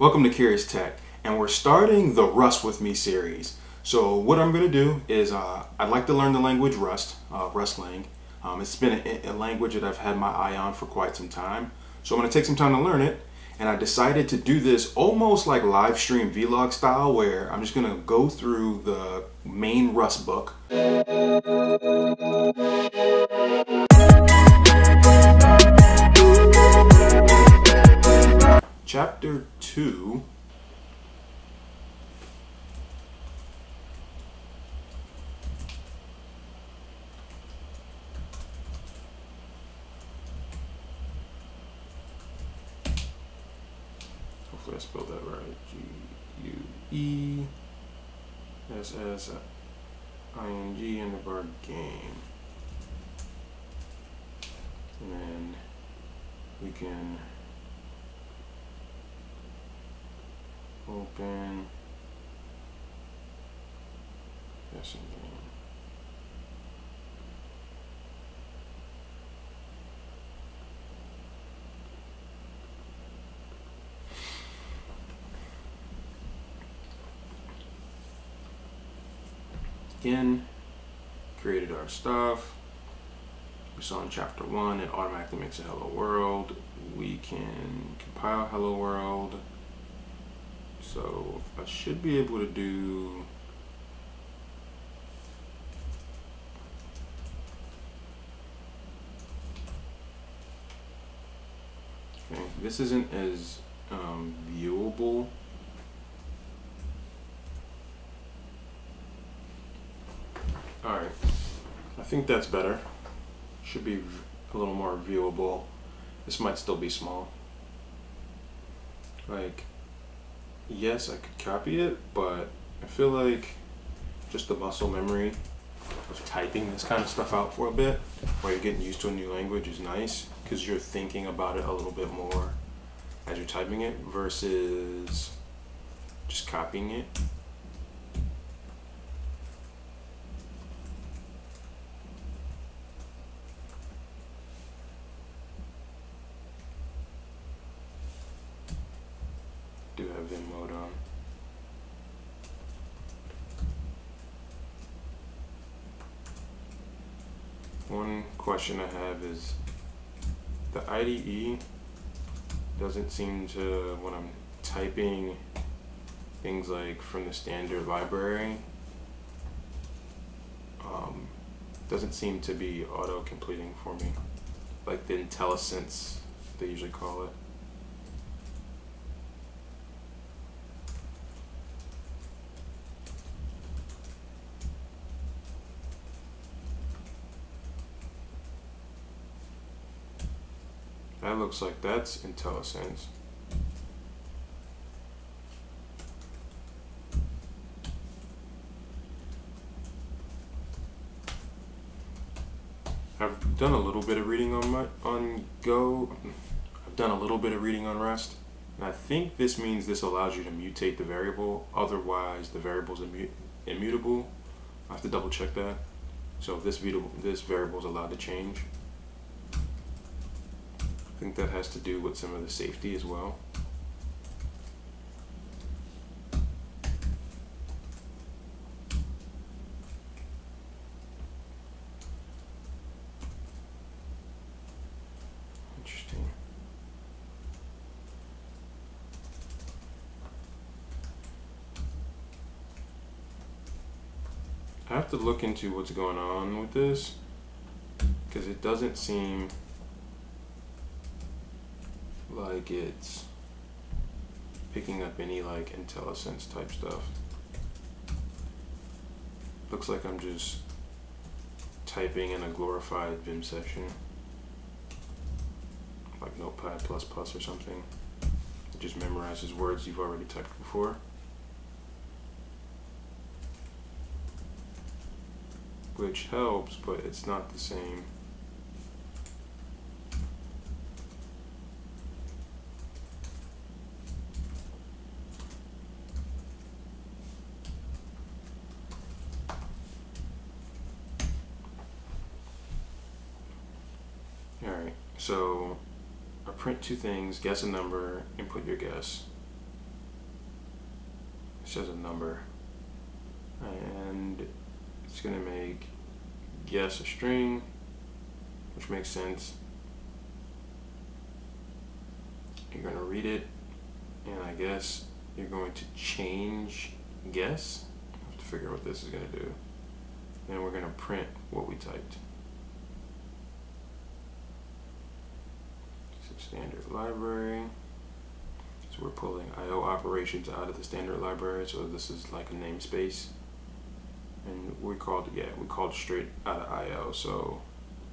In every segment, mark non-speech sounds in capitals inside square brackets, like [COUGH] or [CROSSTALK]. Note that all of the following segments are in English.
Welcome to Curious Tech, and we're starting the Rust with Me series. So what I'm going to do is uh, I'd like to learn the language Rust, uh. Um, it's been a, a, language that I've had my eye on for quite some time. So I'm going to take some time to learn it, and I decided to do this almost like live stream vlog style where I'm just going to go through the main Rust book. Chapter 2 hopefully I spelled that right. G U E S S I N G in the bar game. And then we can open guessing game. Again, created our stuff. We saw in chapter one, it automatically makes a hello world. We can compile hello world. So I should be able to do Okay, this isn't as um, viewable. Alright, I think that's better. Should be a little more viewable. This might still be small. Like, yes, I could copy it, but I feel like just the muscle memory of typing this kind of stuff out for a bit while you're getting used to a new language is nice because you're thinking about it a little bit more as you're typing it versus just copying it. do have Vim mode on. Question I have is the IDE doesn't seem to, when I'm typing things like from the standard library, um, doesn't seem to be auto completing for me, like the IntelliSense they usually call it. That looks like that's IntelliSense. I've done a little bit of reading on my on Go. I've done a little bit of reading on Rust. And I think this means this allows you to mutate the variable. Otherwise, the variable is immu immutable. I have to double check that. So if this, this variable is allowed to change. I think that has to do with some of the safety as well. Interesting. I have to look into what's going on with this because it doesn't seem like it's picking up any like IntelliSense type stuff. Looks like I'm just typing in a glorified Vim session, like Notepad++ plus or something. It just memorizes words you've already typed before. Which helps, but it's not the same. So I print two things, guess a number, input your guess. It says a number. And it's going to make guess a string, which makes sense. You're going to read it, and I guess you're going to change guess. I have to figure out what this is going to do. Then we're going to print what we typed. Standard library. So we're pulling I.O. operations out of the standard library. So this is like a namespace. And we called, yeah, we called straight out of I.O. So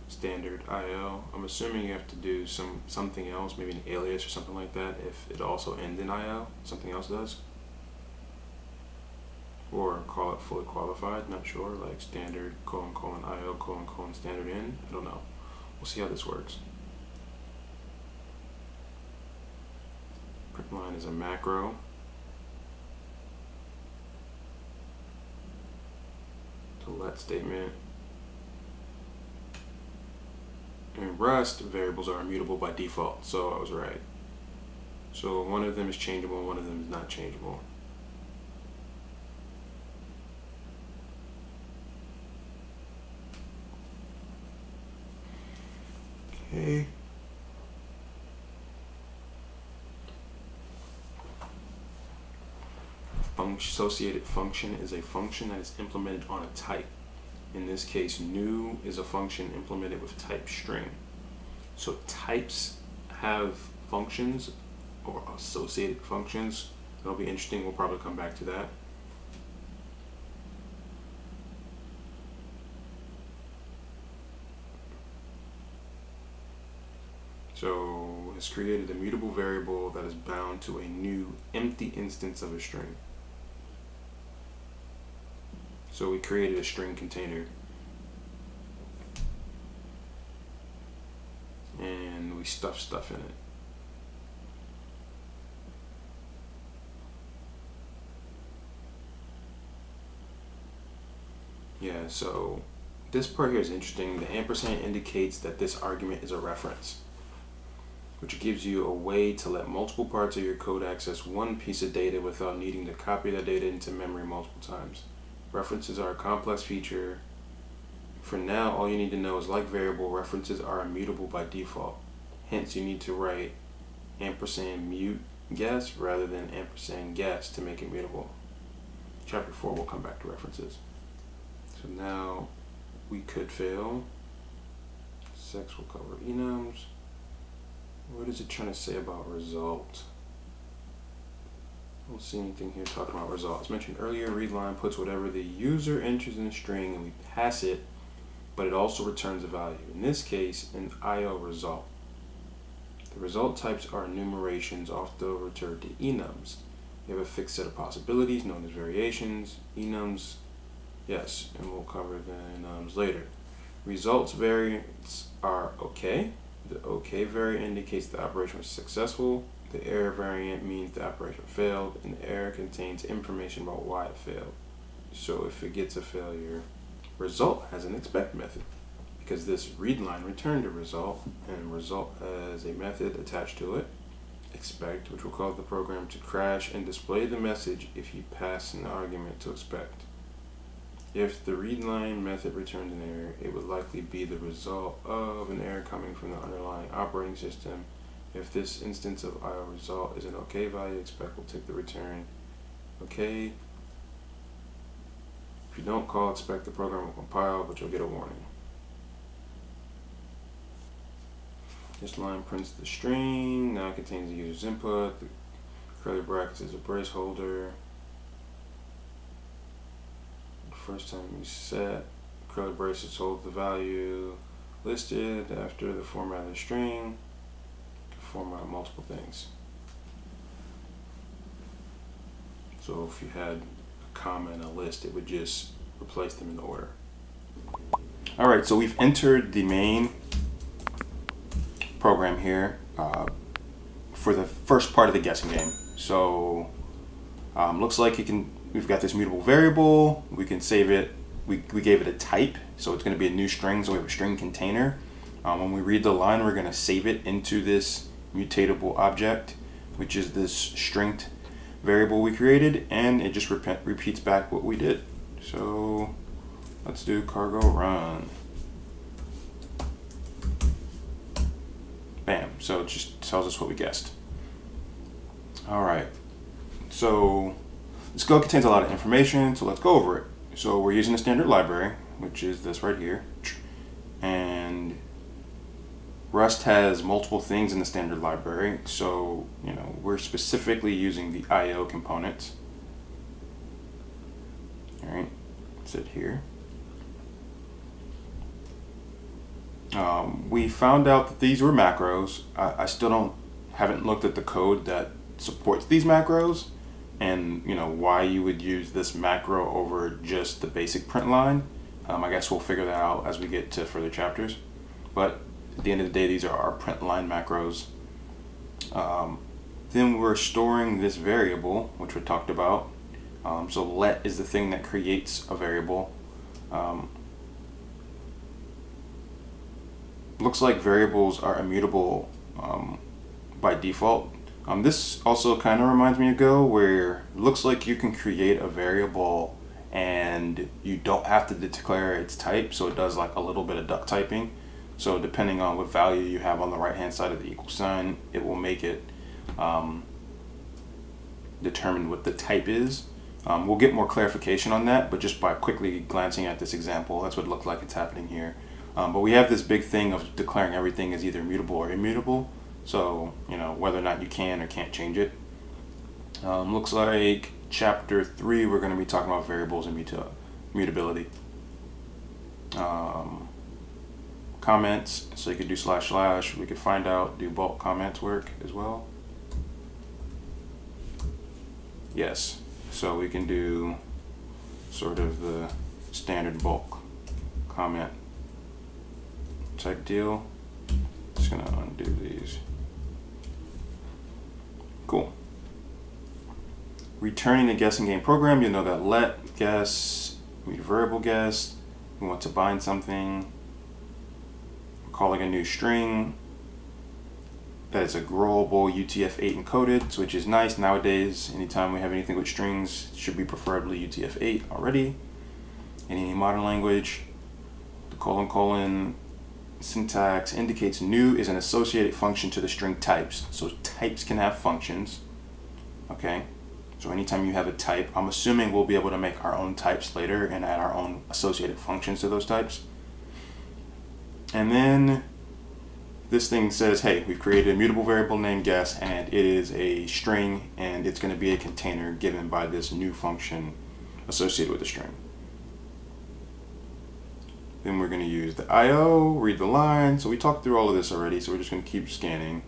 standard I.O. I'm assuming you have to do some something else, maybe an alias or something like that if it also ends in I.O. Something else does or call it fully qualified, not sure, like standard colon colon IO colon colon standard in. I don't know. We'll see how this works. Line is a macro. The let statement. In Rust, variables are immutable by default, so I was right. So one of them is changeable, one of them is not changeable. Okay. Associated function is a function that is implemented on a type. In this case, new is a function implemented with type string. So types have functions or associated functions. That'll be interesting. We'll probably come back to that. So it's created a mutable variable that is bound to a new empty instance of a string. So we created a string container and we stuff stuff in it. Yeah, so this part here is interesting. The ampersand indicates that this argument is a reference which gives you a way to let multiple parts of your code access one piece of data without needing to copy that data into memory multiple times. References are a complex feature. For now, all you need to know is like variable, references are immutable by default. Hence, you need to write ampersand mute guess rather than ampersand guess to make it mutable. Chapter 4 will come back to references. So now we could fail. Sex will cover enums. What is it trying to say about result? Don't see anything here talking about results. Mentioned earlier, read line puts whatever the user enters in a string and we pass it, but it also returns a value. In this case, an IO result. The result types are enumerations, often returned to enums. You have a fixed set of possibilities known as variations. Enums, yes, and we'll cover the enums later. Results variants are okay. The OK variant indicates the operation was successful. The error variant means the operation failed, and the error contains information about why it failed. So if it gets a failure, result has an expect method because this read line returned a result, and result has a method attached to it, expect, which will cause the program to crash and display the message if you pass an argument to expect. If the readline method returned an error, it would likely be the result of an error coming from the underlying operating system. If this instance of IO result is an OK value, expect will take the return. OK. If you don't call expect, the program will compile, but you'll get a warning. This line prints the string, now it contains the user's input, the curly brackets is a brace holder, first time you set curly braces hold the value listed after the format of the string to format multiple things. So if you had a comma and a list, it would just replace them in order. All right, so we've entered the main program here uh, for the first part of the guessing game. So um, looks like you can we've got this mutable variable. We can save it. We, we gave it a type, so it's going to be a new string. So we have a string container. Um, when we read the line, we're going to save it into this mutatable object, which is this string variable we created and it just rep repeats back what we did. So let's do cargo run. Bam, so it just tells us what we guessed. All right, so this code contains a lot of information, so let's go over it. So we're using the standard library, which is this right here. And Rust has multiple things in the standard library, so you know we're specifically using the I/O components. All right, sit here. Um, we found out that these were macros. I, I still don't haven't looked at the code that supports these macros, and you know why you would use this macro over just the basic print line. Um, I guess we'll figure that out as we get to further chapters. But at the end of the day, these are our print line macros. Um, then we're storing this variable, which we talked about. Um, so let is the thing that creates a variable. Um, looks like variables are immutable um, by default. Um, this also kind of reminds me of Go, where it looks like you can create a variable and you don't have to declare its type, so it does like a little bit of duck typing. So depending on what value you have on the right hand side of the equal sign, it will make it um, determine what the type is. Um, we'll get more clarification on that, but just by quickly glancing at this example, that's what it looks like it's happening here. Um, but we have this big thing of declaring everything as either mutable or immutable. So, you know, whether or not you can or can't change it. Um, looks like chapter 3, we're going to be talking about variables and mutability. Um, comments. So you could do slash slash. We could find out, do bulk comments work as well? Yes. So we can do sort of the standard bulk comment type deal. Just gonna undo these. Cool. Returning the guessing game program, you know that let, guess, read variable guess, we want to bind something, calling a new string that is a growable UTF-8 encoded, which is nice nowadays. Anytime we have anything with strings, should be preferably UTF-8 already. In any modern language, the colon colon syntax indicates new is an associated function to the string types. So types can have functions, okay? So anytime you have a type, I'm assuming we'll be able to make our own types later and add our own associated functions to those types. And then this thing says, hey, we've created a mutable variable named guess and it is a string and it's going to be a container given by this new function associated with the string. Then we're going to use the IO, read the line. So we talked through all of this already, so we're just going to keep scanning.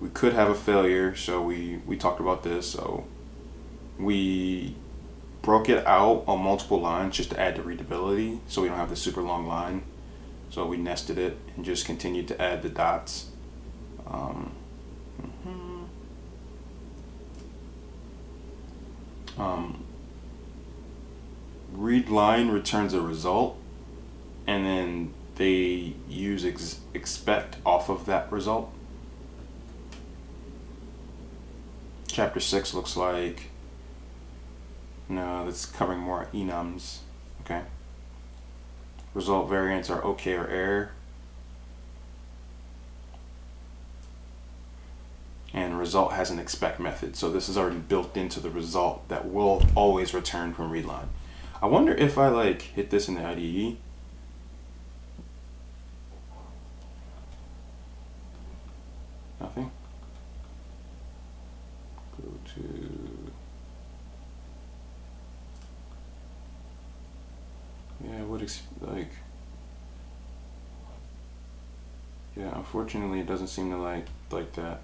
We could have a failure, so we, we talked about this. So we broke it out on multiple lines just to add the readability so we don't have the super long line. So we nested it and just continued to add the dots. Um, mm-hmm. um, read line returns a result and then they use ex expect off of that result. Chapter 6 looks like, no, that's covering more enums, okay. Result variants are okay or error. And result has an expect method. So this is already built into the result that will always return from readline. I wonder if I like hit this in the IDE. Nothing. Go to What like Yeah, unfortunately it doesn't seem to like like that.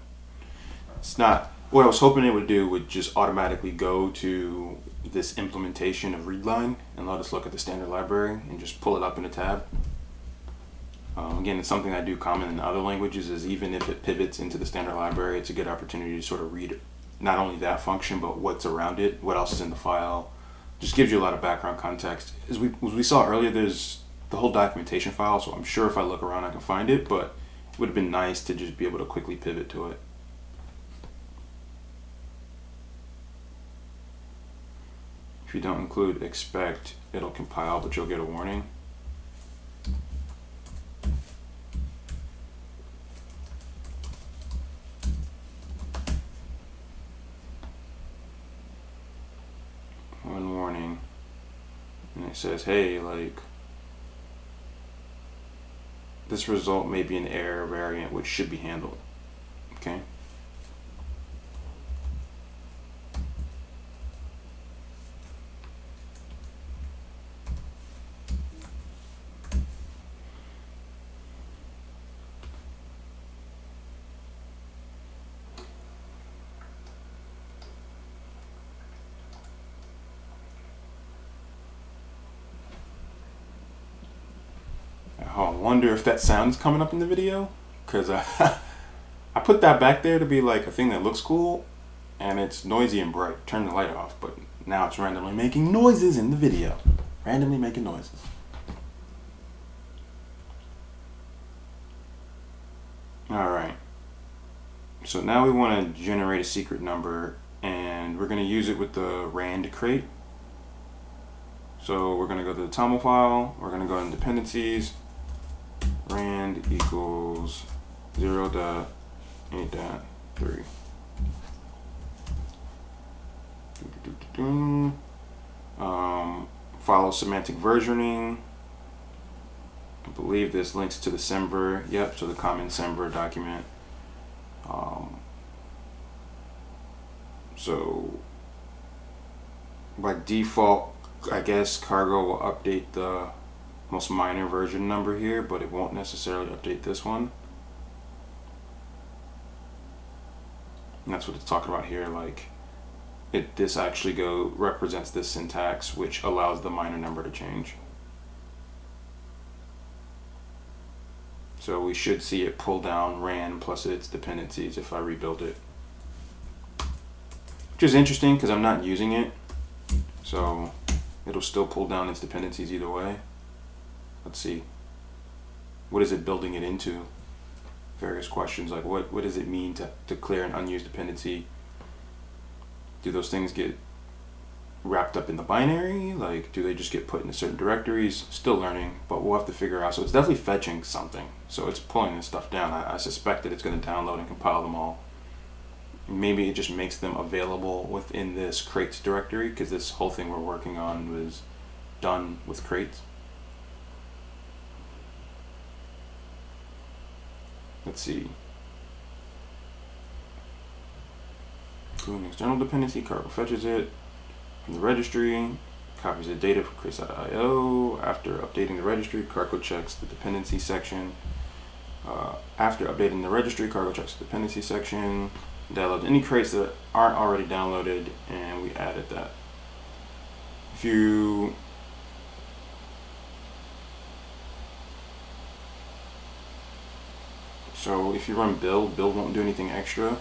It's not what I was hoping it would do would just automatically go to this implementation of readline and let us look at the standard library and just pull it up in a tab. Um, again, it's something I do common in other languages is even if it pivots into the standard library, it's a good opportunity to sort of read not only that function, but what's around it, what else is in the file, just gives you a lot of background context. As we, as we saw earlier, there's the whole documentation file, so I'm sure if I look around I can find it, but it would have been nice to just be able to quickly pivot to it. If you don't include expect, it'll compile, but you'll get a warning. Says, hey, like, this result may be an error variant which should be handled. Okay. Oh, I wonder if that sound's coming up in the video because I, uh, [LAUGHS] I put that back there to be like a thing that looks cool and it's noisy and bright. Turn the light off, but now it's randomly making noises in the video. Randomly making noises. All right. So now we want to generate a secret number and we're going to use it with the rand crate. So we're going to go to the toml file, we're going to go in dependencies, rand equals 0 dot 8 dot 3. Um, follow semantic versioning. I believe this links to the semver. Yep, to the common semver document. Um, so by default, I guess cargo will update the most minor version number here, but it won't necessarily update this one. And that's what it's talking about here, like it this actually go represents this syntax which allows the minor number to change. So we should see it pull down rand plus its dependencies if I rebuild it. Which is interesting because I'm not using it. So it'll still pull down its dependencies either way. Let's see. What is it building it into? Various questions like what, what does it mean to, to clear an unused dependency? Do those things get wrapped up in the binary? Like, do they just get put into certain directories? Still learning, but we'll have to figure out. So it's definitely fetching something. So it's pulling this stuff down. I, I suspect that it's going to download and compile them all. Maybe it just makes them available within this crates directory because this whole thing we're working on was done with crates. Let's see. Including external dependency, Cargo fetches it from the registry, copies the data from crates.io. After updating the registry, Cargo checks the dependency section. Uh, after updating the registry, Cargo checks the dependency section, downloads any crates that aren't already downloaded, and we added that. If you So if you run build, build won't do anything extra.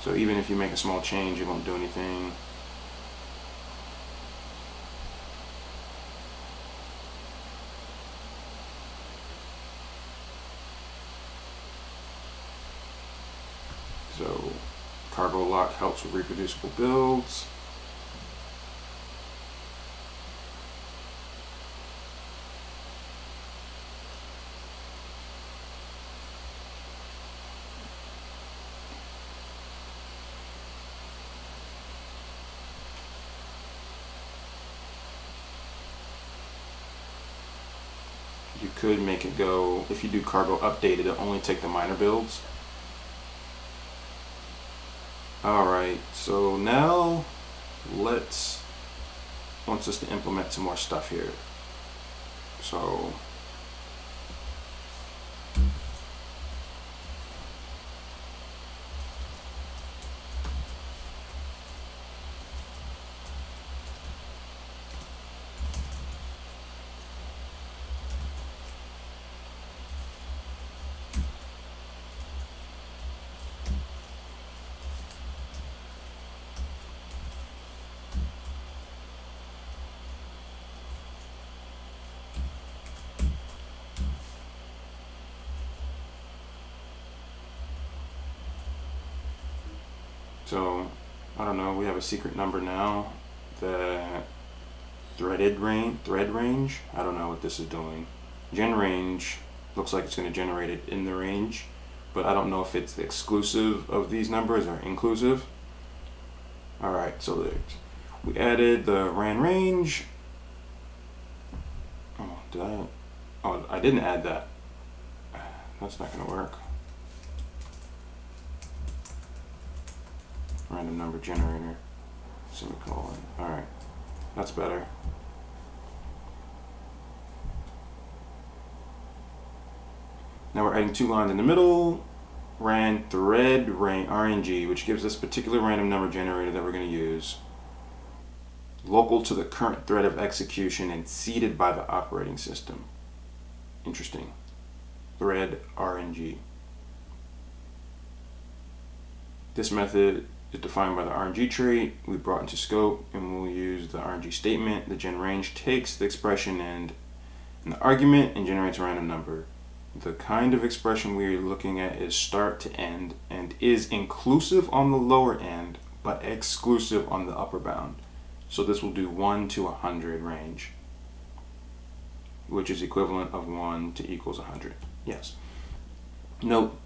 So even if you make a small change, it won't do anything. So cargo lock helps with reproducible builds. Could make it go, if you do cargo updated, it'll only take the minor builds. Alright, so now let's, wants us to implement some more stuff here. So So, I don't know, we have a secret number now the threaded range, thread range, I don't know what this is doing. Gen range looks like it's going to generate it in the range, but I don't know if it's exclusive of these numbers or inclusive. Alright, so we added the rand range. Oh, did I? Oh, I didn't add that. [SIGHS] That's not going to work. Random number generator, semicolon. Alright, that's better. Now we're adding two lines in the middle, rand thread ran RNG, which gives us particular random number generator that we're going to use, local to the current thread of execution and seeded by the operating system. Interesting. Thread RNG. This method is defined by the RNG trait we brought into scope and we'll use the RNG statement. The gen range takes the expression and an argument and generates a random number. The kind of expression we're looking at is start to end and is inclusive on the lower end but exclusive on the upper bound. So this will do 1 to 100 range, which is equivalent of 1 to equals 100. Yes. Note,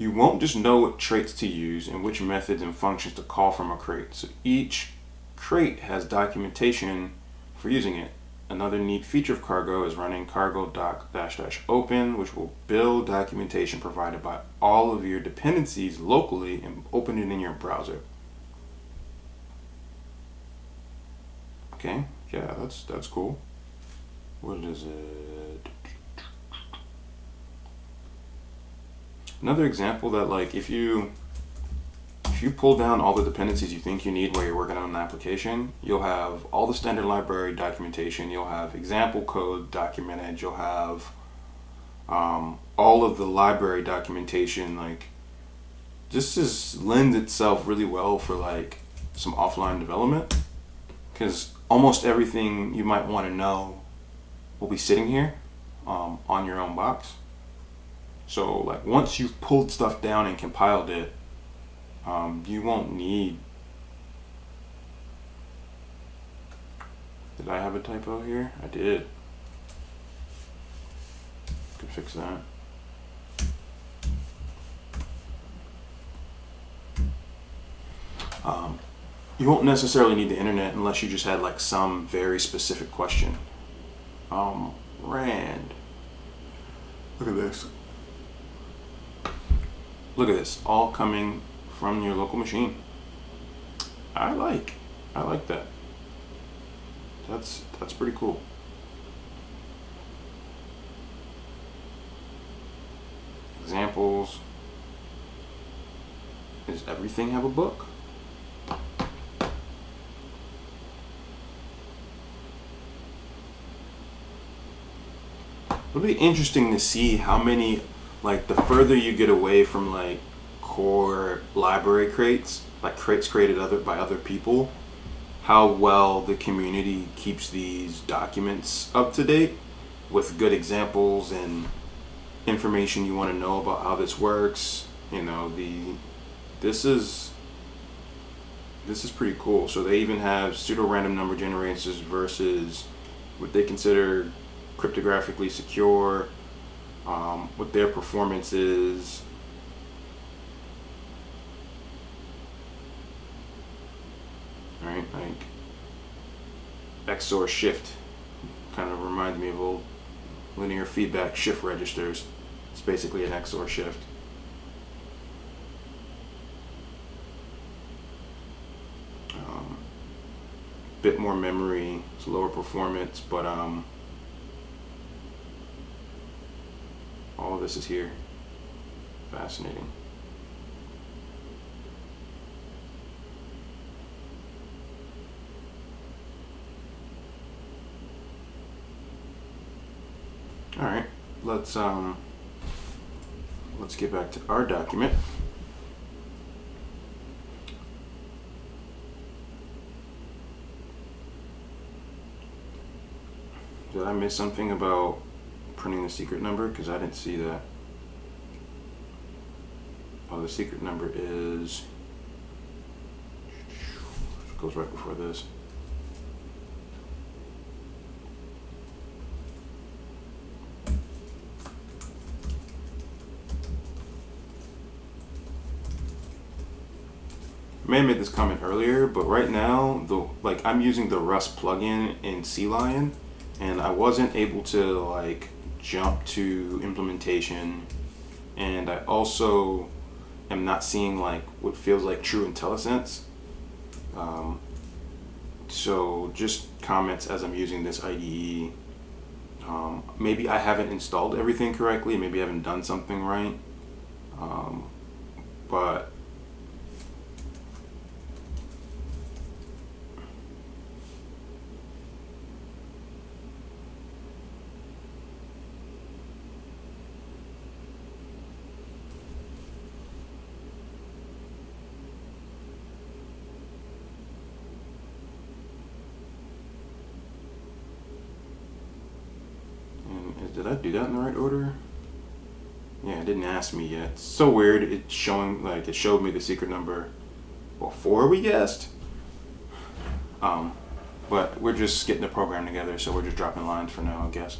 you won't just know what traits to use and which methods and functions to call from a crate. So each crate has documentation for using it. Another neat feature of Cargo is running cargo doc dash dash open, which will build documentation provided by all of your dependencies locally and open it in your browser. Okay, yeah, that's that's cool. What is it? Another example that like if you if you pull down all the dependencies you think you need while you're working on an application, you'll have all the standard library documentation, you'll have example code documented, you'll have um, all of the library documentation. Like, this is lends itself really well for like some offline development because almost everything you might want to know will be sitting here um, on your own box. So like once you've pulled stuff down and compiled it, um, you won't need. Did I have a typo here? I did. Could fix that. Um, you won't necessarily need the internet unless you just had like some very specific question. Um, Rand. Look at this. Look at this, all coming from your local machine. I like, I like that. That's that's pretty cool. Examples. Does everything have a book? It'll be interesting to see how many, like, the further you get away from like core library crates, like crates created other by other people, how well the community keeps these documents up to date with good examples and information you want to know about how this works. You know, the this is this is pretty cool. So they even have pseudo random number generators versus what they consider cryptographically secure, um, what their performance is, right? Like XOR shift kind of reminds me of old linear feedback shift registers. It's basically an XOR shift. Um, bit more memory, it's lower performance, but um, all this is here. Fascinating. All right, let's um, let's get back to our document. Did I miss something about printing the secret number? Because I didn't see that. Oh, the secret number is goes right before this. I may have made this comment earlier, but right now, the like I'm using the Rust plugin in CLion, and I wasn't able to like jump to implementation, and I also am not seeing like what feels like true IntelliSense. Um, so just comments as I'm using this IDE. Um, maybe I haven't installed everything correctly. Maybe I haven't done something right. Um, but did I do that in the right order? Yeah, it didn't ask me yet. It's so weird. It's showing like it showed me the secret number before we guessed. Um, but we're just getting the program together, so we're just dropping lines for now, I guess.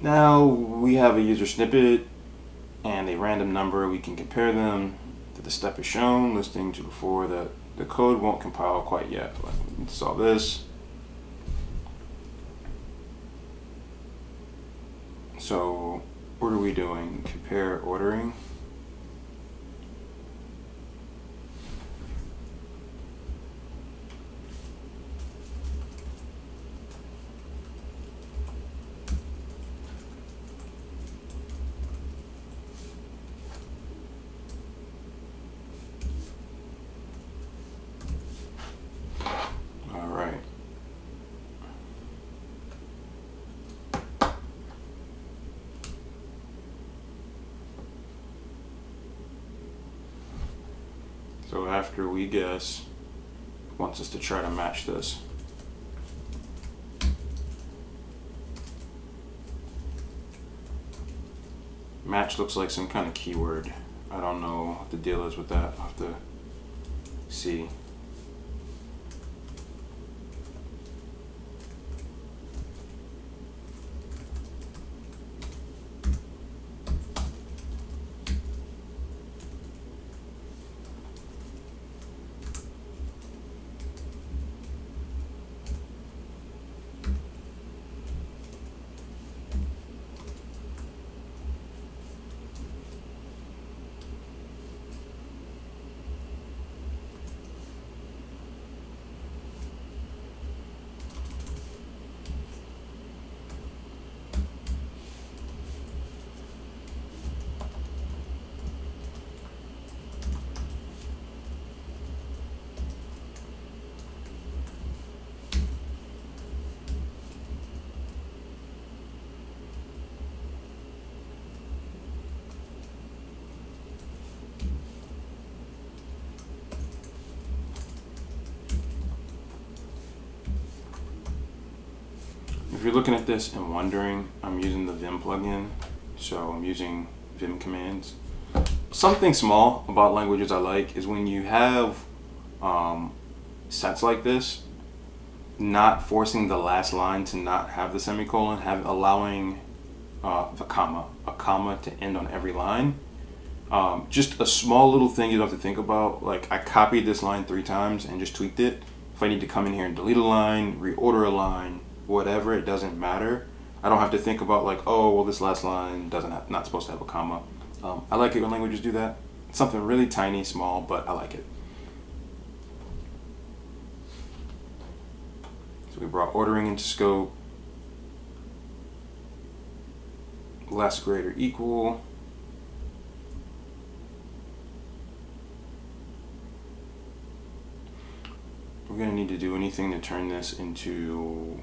Now we have a user snippet and a random number. We can compare them to the step is shown, listing to before that the code won't compile quite yet. Let's solve this. So what are we doing? Compare ordering. So after we guess, wants us to try to match this. Match looks like some kind of keyword. I don't know what the deal is with that. I'll have to see. You're looking at this and wondering, I'm using the Vim plugin, so I'm using Vim commands. Something small about languages I like is when you have um, sets like this, not forcing the last line to not have the semicolon, have allowing uh, the comma, a comma to end on every line. Um, just a small little thing you don't have to think about. Like I copied this line three times and just tweaked it. If I need to come in here and delete a line, reorder a line, whatever, it doesn't matter. I don't have to think about like, oh, well, this last line doesn't have, not supposed to have a comma. Um, I like it when languages do that. It's something really tiny, small, but I like it. So we brought ordering into scope. Less greater equal. We're going to need to do anything to turn this into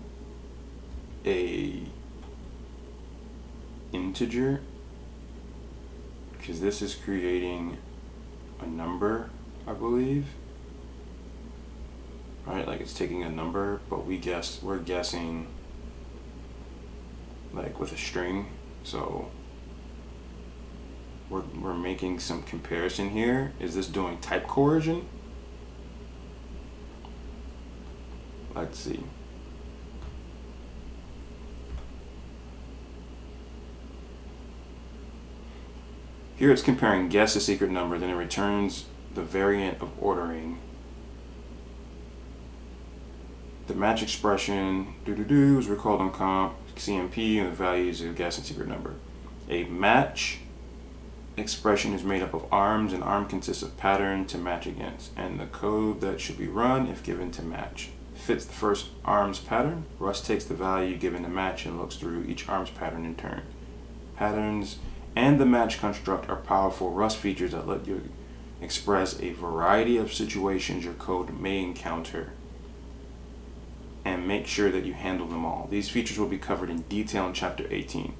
a integer because this is creating a number I believe right like it's taking a number but we guess we're guessing like with a string so we're, we're making some comparison here. Is this doing type coercion? Let's see. Here it's comparing guess a secret number, then it returns the variant of ordering. The match expression do do do is recalled on comp CMP and the values of guess and secret number. A match expression is made up of arms and arm consists of pattern to match against and the code that should be run if given to match fits the first arms pattern rust takes the value given to match and looks through each arms pattern in turn patterns and the match construct are powerful rust features that let you express a variety of situations your code may encounter and make sure that you handle them all these features will be covered in detail in chapter 18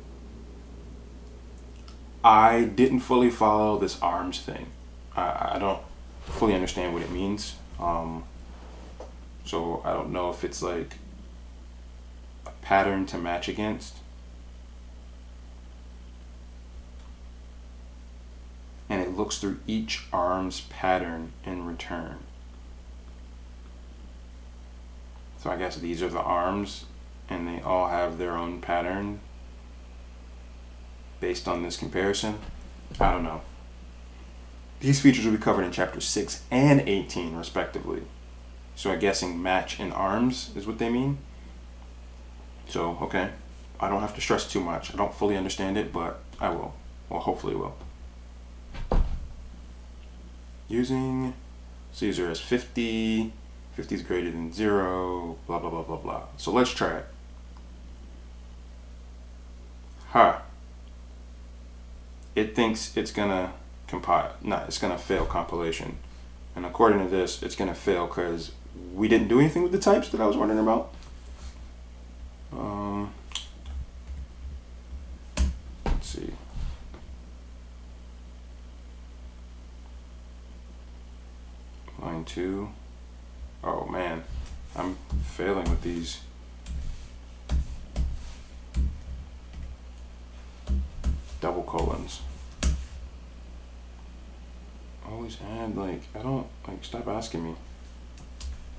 I didn't fully follow this arms thing. I, I don't fully understand what it means. Um, so I don't know if it's like a pattern to match against. And it looks through each arm's pattern in return. So I guess these are the arms and they all have their own pattern based on this comparison. I don't know. These features will be covered in chapter 6 and 18 respectively. So I'm guessing match in arms is what they mean. So, okay. I don't have to stress too much. I don't fully understand it, but I will. Well, hopefully will. Using Caesar as 50, 50 is greater than 0, blah, blah, blah, blah, blah. So let's try it. Ha. Huh it thinks it's gonna compile. No, it's gonna fail compilation. And according to this, it's gonna fail because we didn't do anything with the types that I was wondering about. Um, let's see. Two. Oh man, I'm failing with these. double colons. Always add, like, I don't, like, stop asking me.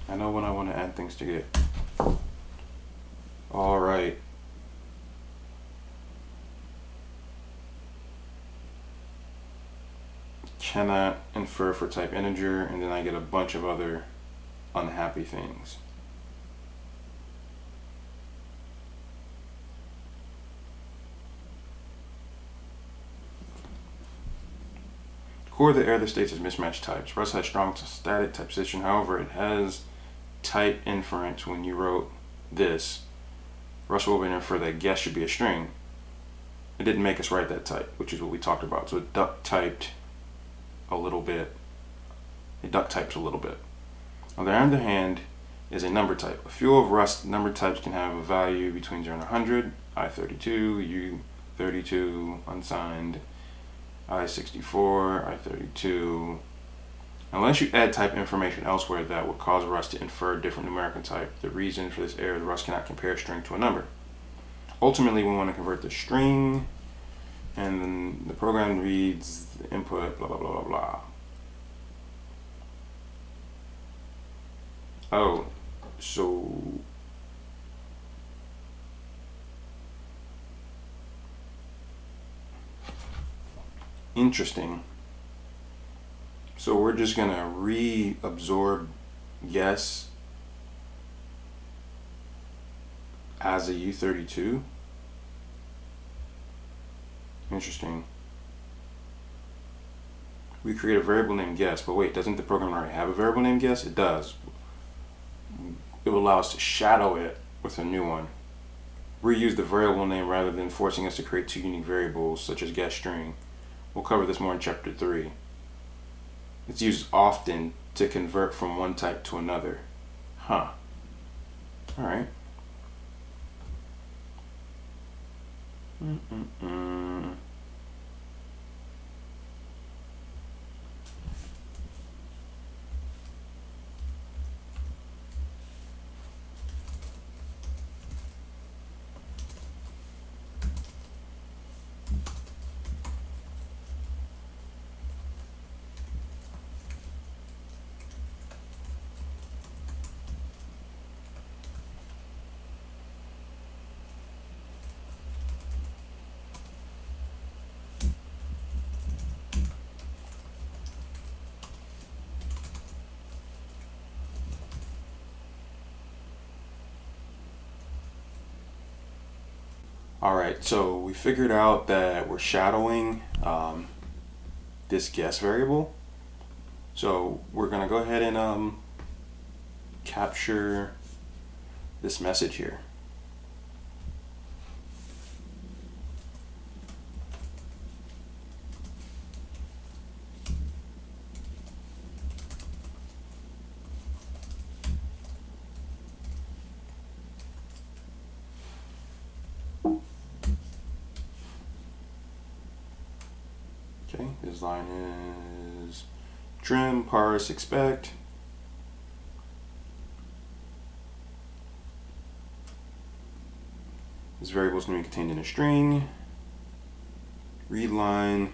I know when I want to add things to get. Alright. Cannot infer for type integer, and then I get a bunch of other unhappy things. Core of the error states is mismatched types. Rust has strong static typeposition. However, it has type inference when you wrote this. Rust will infer that guess should be a string. It didn't make us write that type, which is what we talked about. So it duck typed a little bit. It duck types a little bit. On the other hand, is a number type. A few of Rust number types can have a value between 0 and 100, I32, U32, unsigned, I-64, I-32. Unless you add type information elsewhere that would cause Rust to infer a different numerical type, the reason for this error is Rust cannot compare a string to a number. Ultimately, we want to convert the string, and then the program reads the input, blah, blah, blah, blah, blah. Oh, so Interesting. So we're just going to reabsorb yes as a U32. Interesting. We create a variable named guess, but wait, doesn't the program already have a variable named guess? It does. It will allow us to shadow it with a new one. Reuse the variable name rather than forcing us to create two unique variables such as guess string. We'll cover this more in chapter 3. It's used often to convert from one type to another. Huh. Alright. Mm -mm -mm. All right, so we figured out that we're shadowing um, this guess variable. So we're gonna go ahead and um, capture this message here. Okay, this line is trim, parse, expect. This variable is going to be contained in a string. Read line.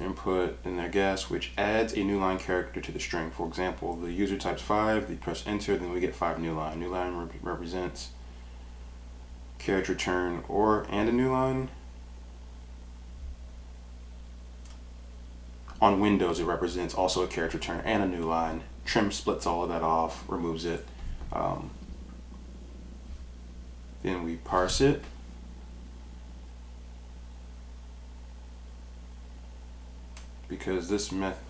Input in their guess which adds a new line character to the string. For example, the user types 5, they press enter, then we get 5 new line. New line rep represents character return or and a new line. On Windows, it represents also a character return and a new line. Trim splits all of that off, removes it. Um, then we parse it. Because this meth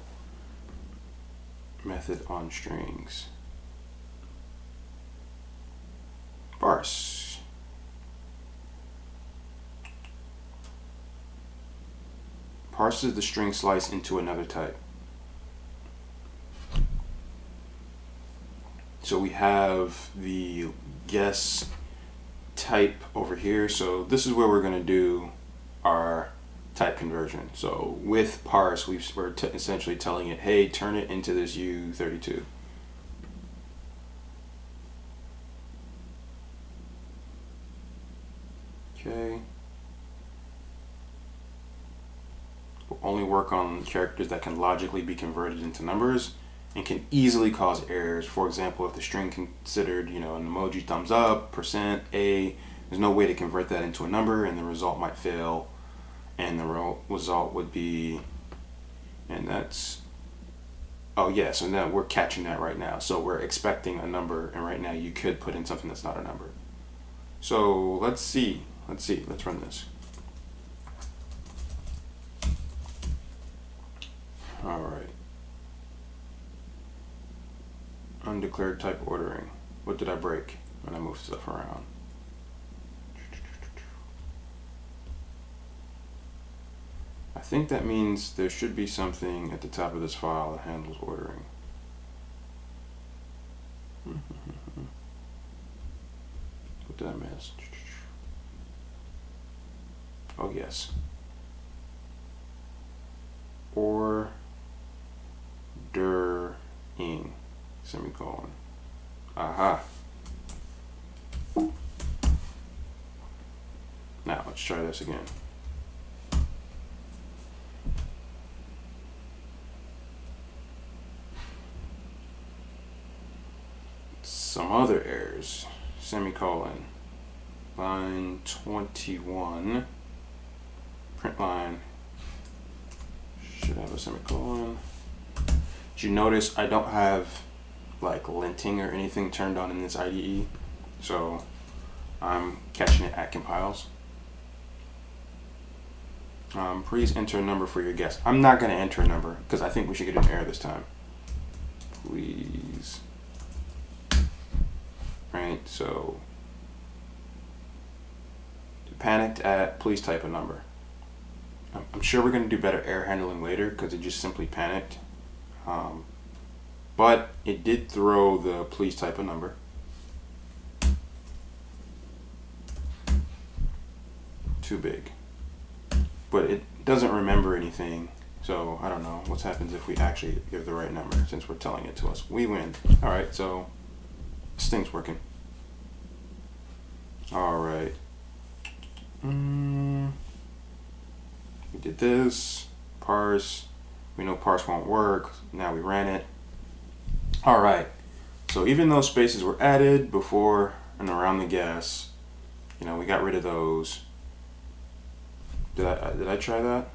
method on strings. Parse parses the string slice into another type. So we have the guess type over here. So this is where we're going to do our type conversion. So with parse, we are essentially telling it, hey, turn it into this U32. Okay. We'll only work on characters that can logically be converted into numbers and can easily cause errors. For example, if the string considered, you know, an emoji thumbs up, percent, A, there's no way to convert that into a number and the result might fail and the result would be, and that's, oh yes, so now we're catching that right now. So we're expecting a number, and right now you could put in something that's not a number. So let's see, let's see, let's run this. All right. Undeclared type ordering. What did I break when I moved stuff around? I think that means there should be something at the top of this file that handles ordering. what did I miss? Oh yes. Ordering, semicolon. Aha. Now let's try this again. Some other errors. Semicolon. Line 21. Print line. Should have a semicolon. Did you notice I don't have like linting or anything turned on in this IDE? So I'm catching it at compiles. Um, please enter a number for your guess. I'm not going to enter a number because I think we should get an error this time. Please right? So, panicked at, please type a number. I'm sure we're going to do better error handling later because it just simply panicked. Um, but it did throw the please type a number. Too big. But it doesn't remember anything. So I don't know what happens if we actually give the right number since we're telling it to us. We win. All right, so this thing's working. All right. Mm, we did this. Parse. We know parse won't work. Now we ran it. All right. So even though spaces were added before and around the guess, you know, we got rid of those. Did I, did I try that?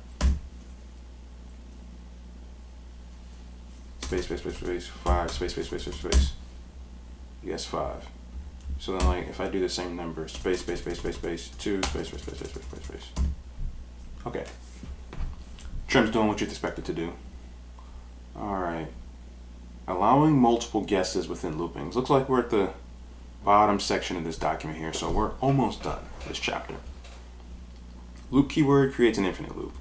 space, space, space, space, five, space, space, space, space, space. Guess five. So then like if I do the same number, space, space, space, space, space, two, space, space, space, space, space, space, space. Okay. Trim's doing what you'd expect it to do. Alright. Allowing multiple guesses within loopings. Looks like we're at the bottom section of this document here, so we're almost done this chapter. Loop keyword creates an infinite loop.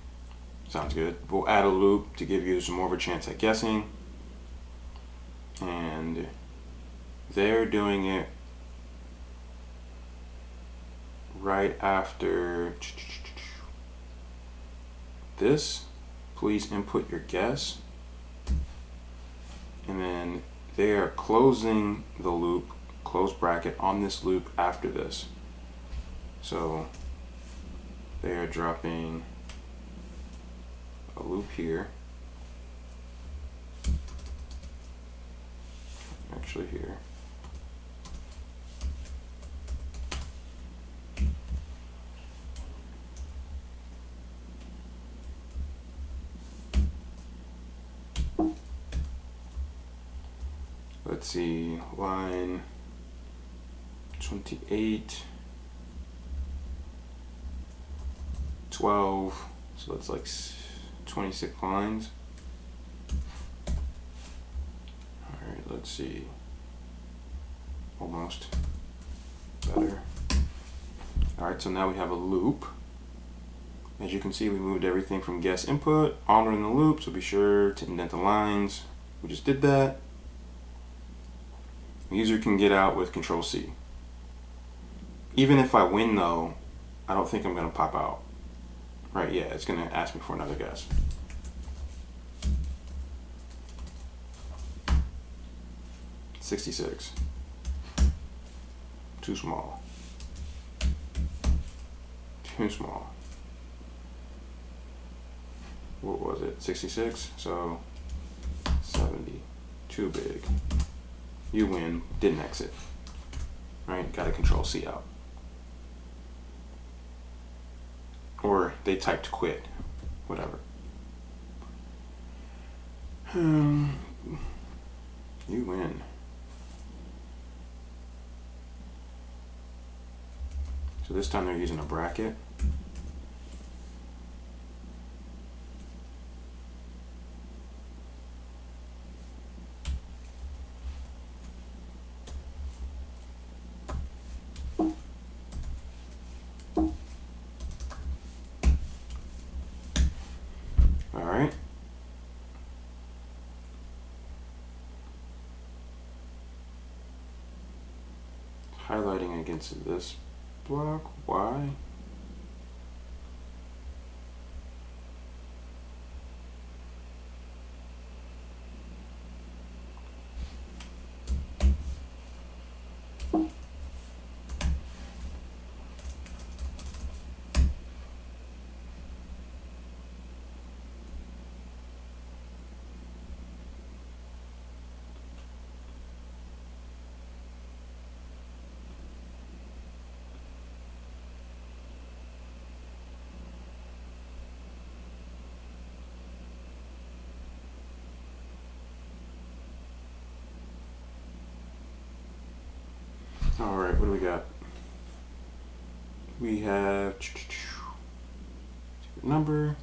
Sounds good. We'll add a loop to give you some more of a chance at guessing. And they're doing it right after this. Please input your guess. And then they are closing the loop, close bracket, on this loop after this. So they are dropping a loop here. Actually here. Let's see, line 28, 12, so that's like 26 lines. Alright, let's see. Almost. Better. Alright, so now we have a loop. As you can see, we moved everything from guess input, honoring the loop, so be sure to indent the lines. We just did that. The user can get out with Control C. Even if I win though, I don't think I'm to pop out. Right, yeah, it's to ask me for another guess. Sixty-six. Too small. Too small. What was it? 66? So 70. Too big. You win. Didn't exit. Right? Got to control C out. Or they typed quit. Whatever. Um, you win. So this time they're using a bracket. Against this block. Why? What do we got? We have number.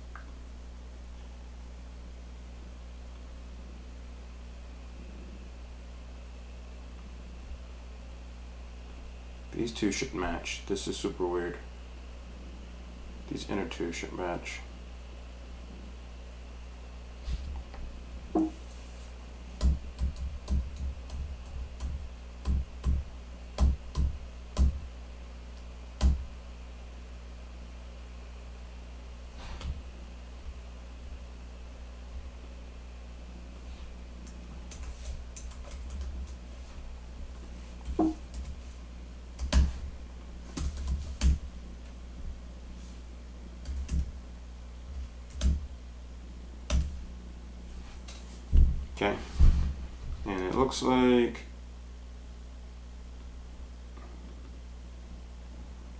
These two should match. This is super weird. These inner two should match. Okay. And it looks like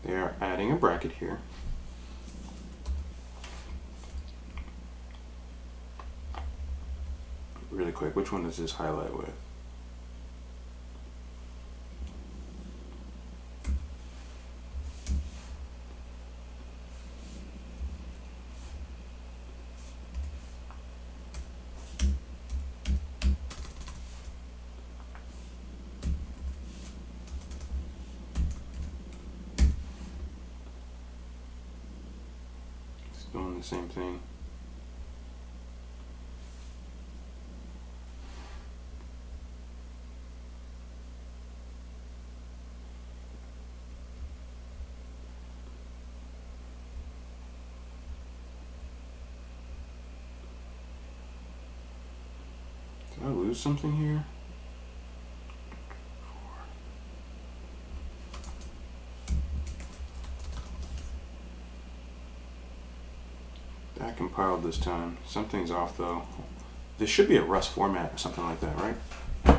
they are adding a bracket here. really quick. Which one does this highlight with? It's doing thing. Did I lose something here? That compiled this time. Something's off though. This should be a Rust format or something like that, right? I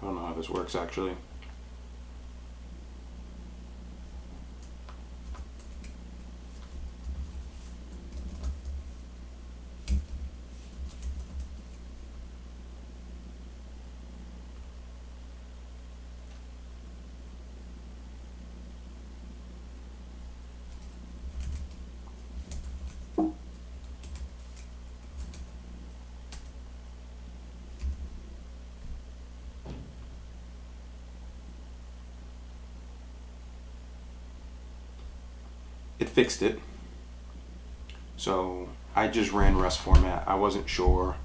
don't know how this works actually. Fixed it. So I just ran Rust format. I wasn't sure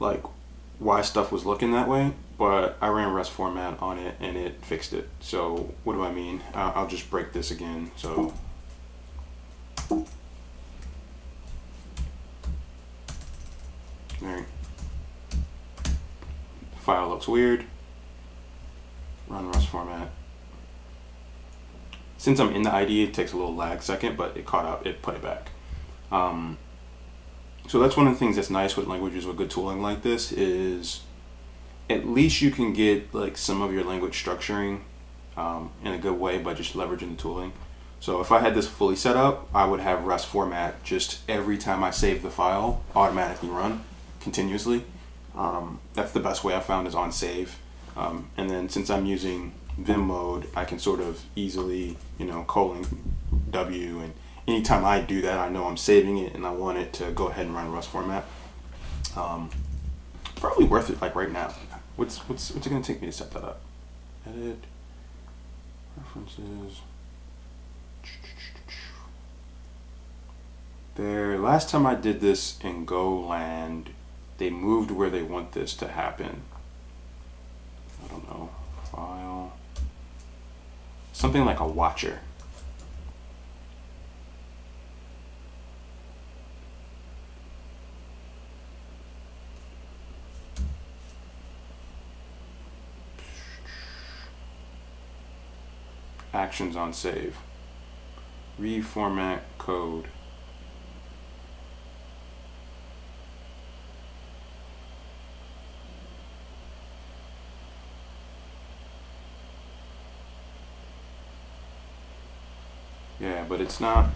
like why stuff was looking that way, but I ran Rust format on it and it fixed it. So what do I mean? Uh, I'll just break this again. So there. File looks weird. Run Rust format since I'm in the IDE, it takes a little lag second, but it caught up, it put it back. Um, so that's one of the things that's nice with languages with good tooling like this is at least you can get like some of your language structuring um, in a good way by just leveraging the tooling. So if I had this fully set up, I would have Rust format just every time I save the file automatically run continuously. Um, that's the best way I found is on save. Um, and then since I'm using Vim mode, I can sort of easily, you know, colon W, and anytime I do that, I know I'm saving it and I want it to go ahead and run Rust format. Um, probably worth it, like right now. What's what's what's it gonna take me to set that up? Edit references. There. Last time I did this in GoLand, they moved where they want this to happen. I don't know. File something like a watcher. Actions on save. Reformat code. Yeah, but it's not.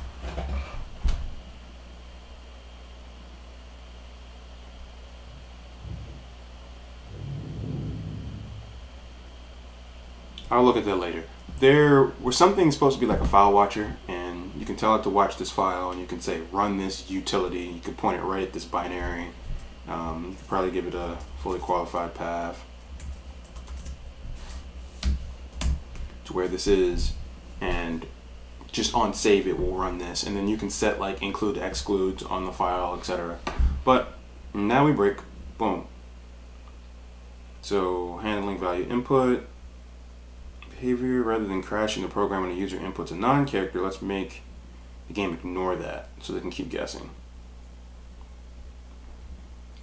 I'll look at that later. There was something supposed to be like a file watcher, and you can tell it to watch this file, and you can say run this utility. You can point it right at this binary. Um, you can probably give it a fully qualified path to where this is, and just on save it will run this. And then you can set like include excludes on the file etc but now we break boom. So handling value input behavior rather than crashing the program when a user inputs a non-character let's make the game ignore that so they can keep guessing.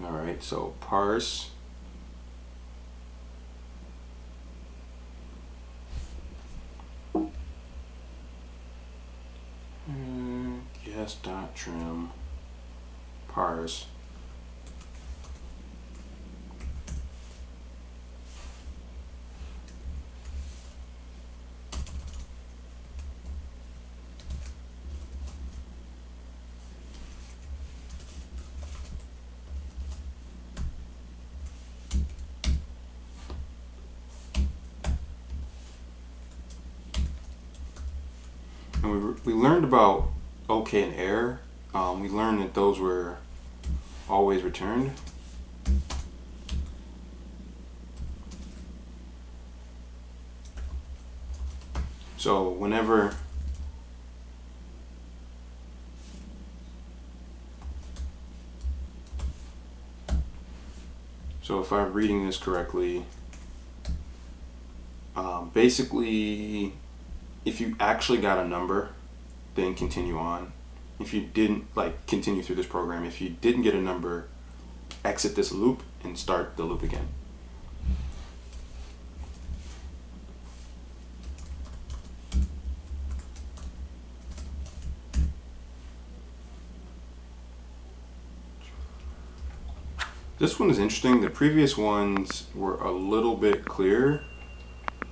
Alright so parse yes dot trim parse And we, we learned about OK and error. Um, we learned that those were always returned. So whenever So if I'm reading this correctly, um, basically, if you actually got a number, then continue on. If you didn't, like, continue through this program. If you didn't get a number, exit this loop and start the loop again. This one is interesting. The previous ones were a little bit clearer.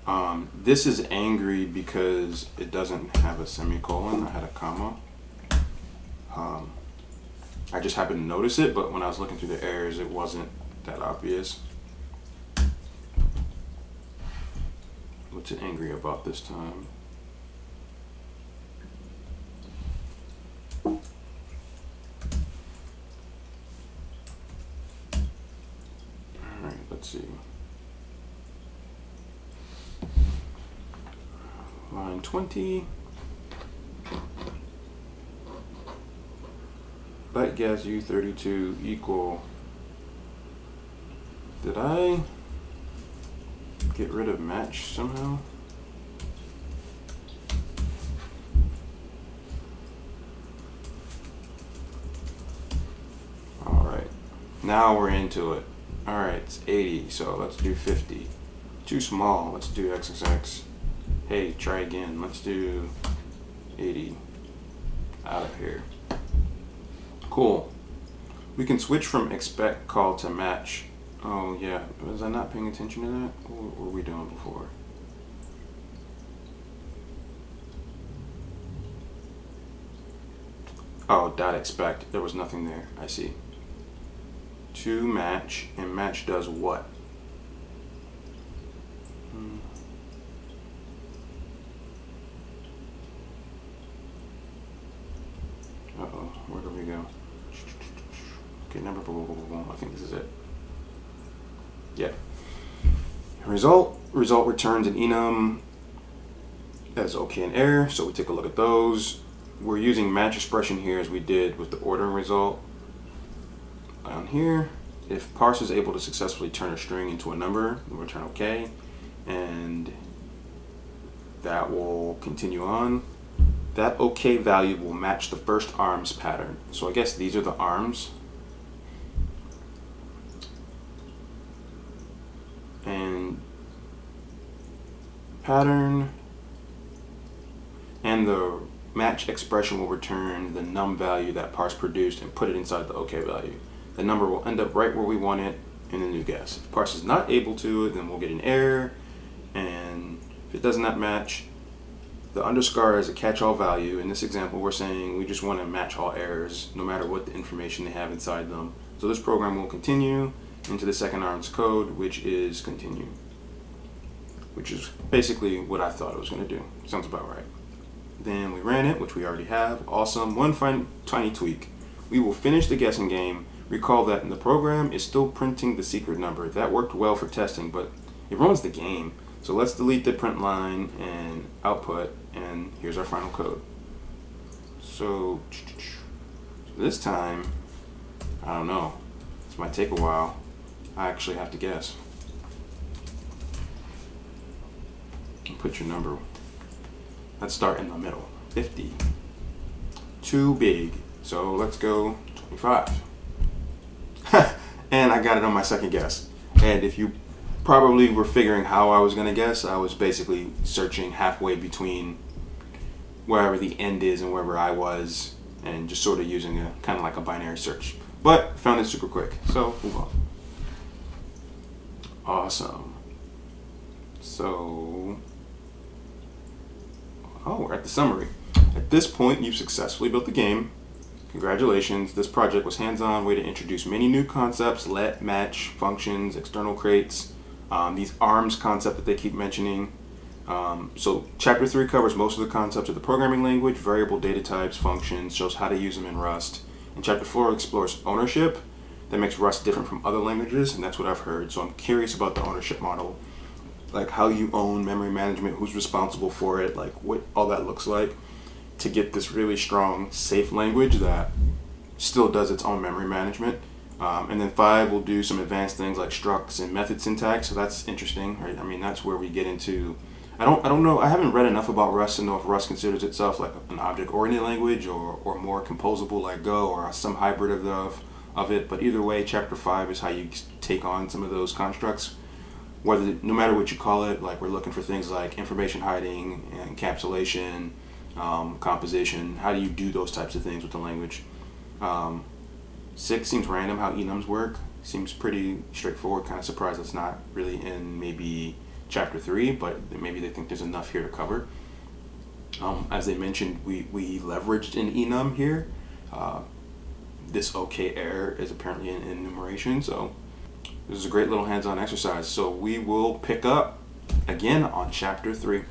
Um, this is angry because it doesn't have a semicolon. I had a comma. Um, I just happened to notice it, but when I was looking through the errors, it wasn't that obvious. What's it angry about this time? Alright, let's see. Line 20. Light gas U32 equal. Did I get rid of match somehow? All right, now we're into it. Alright, it's 80, so let's do 50. Too small, let's do XXX. Hey, try again, let's do 80. Out of here. Cool. We can switch from expect call to match. Oh yeah, was I not paying attention to that? What were we doing before? Oh, dot expect. There was nothing there. I see to match, and match does what? Hmm. Uh oh, where do we go? Okay, number, blah, blah, blah, blah. I think this is it. Yeah. Result, result returns an enum as okay and error, so we take a look at those. We're using match expression here as we did with the ordering result down here. If parse is able to successfully turn a string into a number, we'll return OK. And that will continue on. That OK value will match the first arms pattern. So I guess these are the arms. And pattern and the match expression will return the num value that parse produced and put it inside the OK value the number will end up right where we want it in the new guess. If parse is not able to, then we'll get an error, and if it does not match, the underscore is a catch-all value. In this example, we're saying we just want to match all errors, no matter what the information they have inside them. So this program will continue into the second arms code, which is continue, which is basically what I thought it was going to do. Sounds about right. Then we ran it, which we already have. Awesome. One fine, tiny tweak. We will finish the guessing game Recall that the program is still printing the secret number. That worked well for testing, but it ruins the game. So let's delete the print line and output, and here's our final code. So this time, I don't know. This might take a while. I actually have to guess. Put your number. Let's start in the middle. 50. Too big. So let's go 25. [LAUGHS] and I got it on my second guess. And if you probably were figuring how I was going to guess, I was basically searching halfway between wherever the end is and wherever I was, and just sort of using a kind of like a binary search. But found it super quick, so move on. Awesome. So, oh, we're at the summary. At this point, you've successfully built the game Congratulations, this project was hands-on way to introduce many new concepts, let, match, functions, external crates, um, these ARMS concept that they keep mentioning. Um, so chapter three covers most of the concepts of the programming language, variable data types, functions, shows how to use them in Rust. And chapter four explores ownership that makes Rust different from other languages, and that's what I've heard. So I'm curious about the ownership model, like how you own memory management, who's responsible for it, like what all that looks like to get this really strong, safe language that still does its own memory management. Um, and then five will do some advanced things like structs and method syntax. So that's interesting, right? I mean, that's where we get into. I don't, I don't know. I haven't read enough about Rust to know if Rust considers itself like an object-oriented language or, or more composable like Go or some hybrid of the of it. But either way, chapter five is how you take on some of those constructs. Whether no matter what you call it, like we're looking for things like information hiding, encapsulation, um, composition. How do you do those types of things with the language? Um, six seems random how enums work. Seems pretty straightforward. Kind of surprised it's not really in maybe chapter three, but maybe they think there's enough here to cover. Um, as they mentioned, we, we leveraged an enum here. Uh, this error is apparently an enumeration, so this is a great little hands-on exercise. So we will pick up again on chapter three.